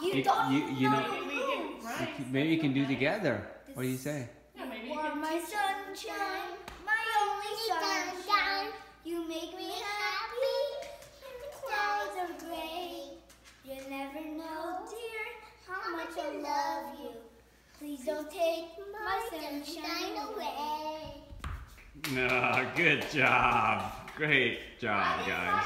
You, You- don't you- you know, know- the You Maybe you can do together. What do you say? Yeah, maybe you are can my sunshine, my only sunshine. You make me happy when the clouds are gray. You never know, dear, how much I love you. Please don't take my sunshine away. No, ah, good job. Great job, guys.